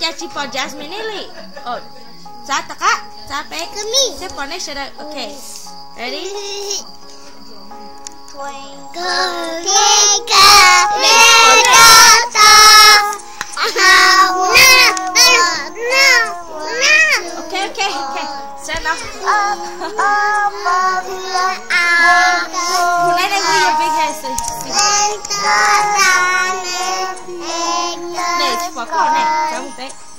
bỏ Jasmine Lily. Oh, sa taka, sa pe. Kami. Sa po next should Okay. Ready? Twinkle, twinkle, little star, how Okay, okay, okay. Stand up. up above the eye.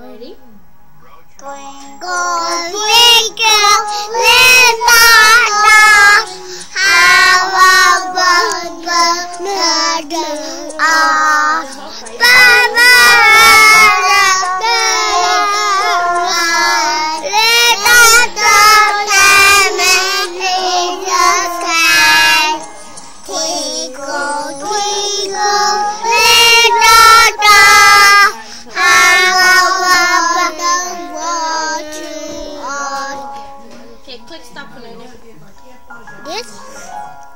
Ready? Twinkle, twinkle, little star, how I wonder, wonder, This?